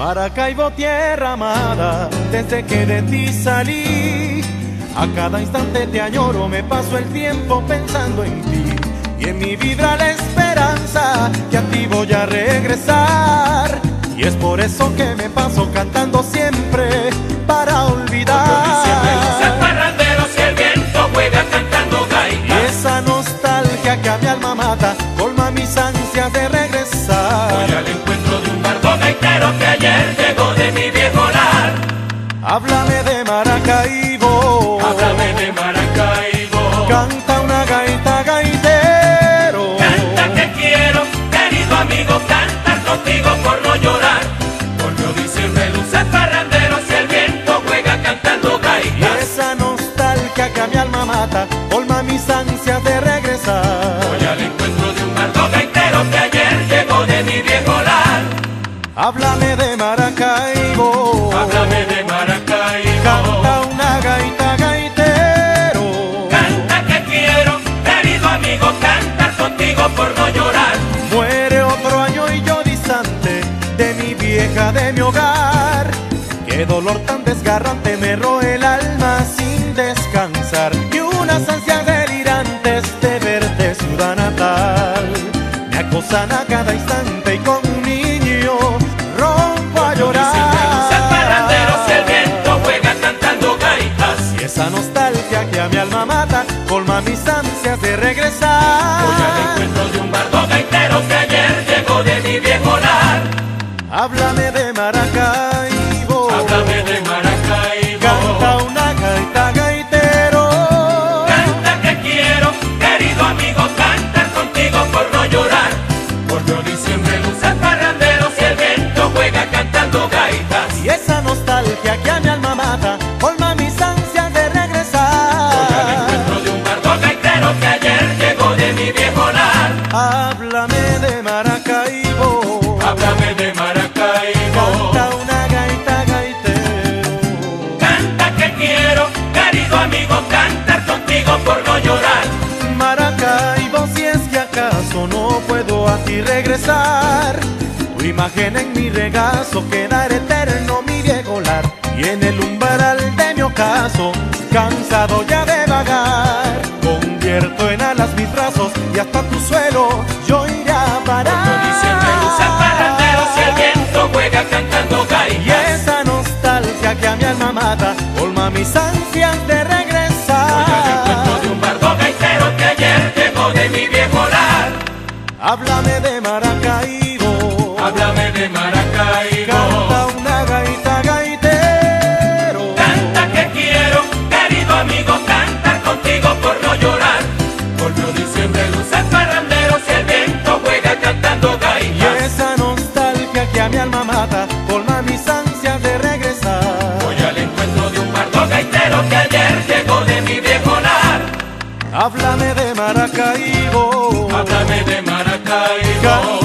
Maracaibo, tierra amada, desde que de ti salí. A cada instante te añoro, me paso el tiempo pensando en ti. Y en mi vida la esperanza que a ti voy a regresar. Y es por eso que me paso cantando siempre para olvidar. si el viento juega cantando Y esa nostalgia que a mi alma mata, colma mis ansias Háblame de Maracaibo. Háblame de Maracaibo. Canta una gaita gaitero. Canta que quiero, querido amigo, cantar contigo por no llorar. Por no diciembre luce parrandero si el viento juega cantando gaitas. Y esa nostalgia que a mi alma mata, colma mis ansias de regresar. Voy al encuentro de un bardo gaitero que ayer llegó de mi viejo lar. Háblame de Maracaibo. Qué dolor tan desgarrante me roe el alma sin descansar. Y unas ansias delirantes de verte ciudad natal. Me acosan a cada instante y con un niño rompo a parrandero si el llorar. viento juega cantando gaitas. Y esa nostalgia que a mi alma mata, colma mis ansias de regresar. Voy al encuentro de un bardo gaitero que ayer llegó de mi viejo lar. Háblame de Maracaibo. Nostalgia que a mi alma mata, colma mis ansias de Voy al regresar. encuentro de un bardo gaitero que ayer llegó de mi viejo lar. Háblame de Maracaibo. Háblame de Maracaibo. Canta una gaita gaitero. Canta que quiero, querido amigo, cantar contigo por no llorar. Maracaibo, si es que acaso no puedo a ti regresar. Tu imagen en mi regazo viejo lar. En el umbral de mi ocaso, cansado ya de vagar, convierto en alas mis brazos y hasta tu suelo yo iré a parar. Y esa nostalgia que a mi alma mata, colma mis ansias de regresar. Voy al encuentro de un pardo gaitero que ayer llegó de mi viejo lar. Háblame de Maracaibo. Háblame de Maracaibo.